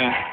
Yeah.